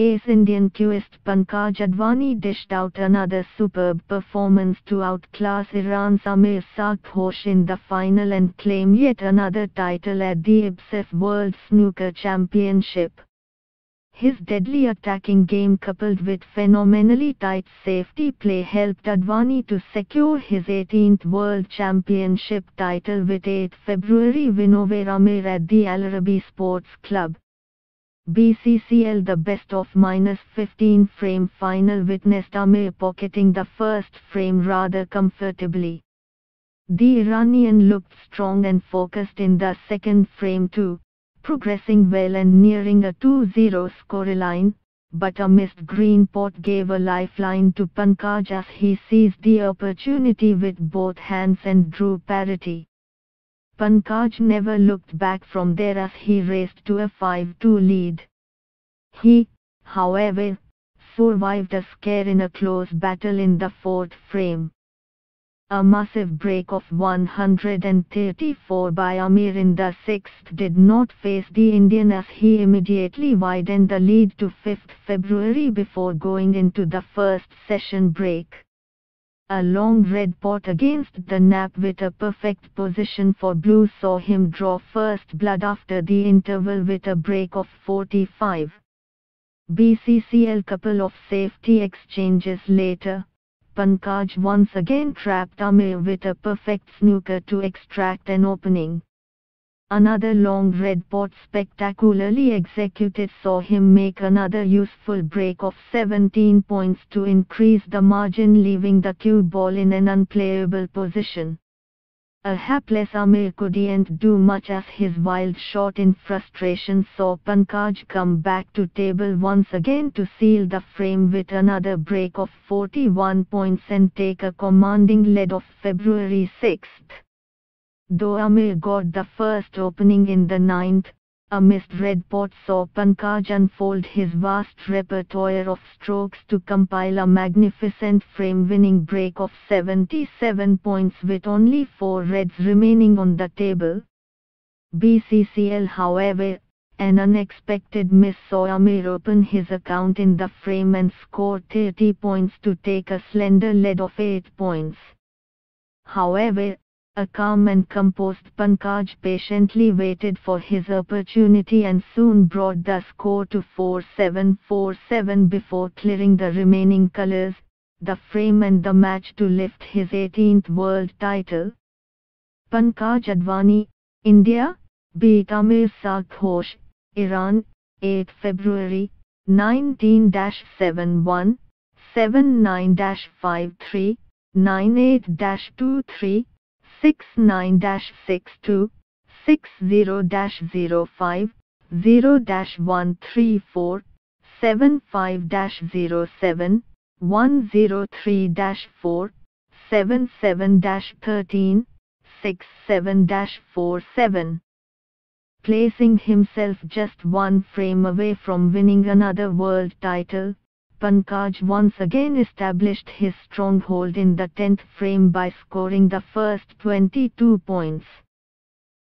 Ace Indian cueist Pankaj Advani dished out another superb performance to outclass Iran's Amir Sarkhosh in the final and claim yet another title at the IBSF World Snooker Championship. His deadly attacking game coupled with phenomenally tight safety play helped Advani to secure his 18th World Championship title with 8 February win over Amir at the Al Arabi Sports Club. BCCL the best of minus 15 frame final witnessed Amir pocketing the first frame rather comfortably. The Iranian looked strong and focused in the second frame too, progressing well and nearing a 2-0 scoreline, but a missed green pot gave a lifeline to Pankaj as he seized the opportunity with both hands and drew parity. Pankaj never looked back from there as he raced to a 5-2 lead. He, however, survived a scare in a close battle in the fourth frame. A massive break of 134 by Amir in the sixth did not face the Indian as he immediately widened the lead to 5th February before going into the first session break. A long red pot against the nap with a perfect position for blue saw him draw first blood after the interval with a break of 45. BCCL couple of safety exchanges later, Pankaj once again trapped Amir with a perfect snooker to extract an opening. Another long red pot spectacularly executed saw him make another useful break of 17 points to increase the margin leaving the cue ball in an unplayable position. A hapless Amir couldn't do much as his wild shot in frustration saw Pankaj come back to table once again to seal the frame with another break of 41 points and take a commanding lead of February 6. Though Amir got the first opening in the ninth, a missed red pot saw Pankaj unfold his vast repertoire of strokes to compile a magnificent frame-winning break of 77 points with only four reds remaining on the table. BCCL however, an unexpected miss saw Amir open his account in the frame and score 30 points to take a slender lead of 8 points. However, a calm and composed Pankaj patiently waited for his opportunity and soon brought the score to 4-7-4-7 before clearing the remaining colors, the frame and the match to lift his 18th world title. Pankaj Advani, India, beat Amir Sarkhosh, Iran, 8 February, 19-71, 79-53, 98-23, 69-62, 60-05, 0-134, 75-07, 103-4, 77-13, 67-47. Placing himself just one frame away from winning another world title, Pankaj once again established his stronghold in the 10th frame by scoring the first 22 points.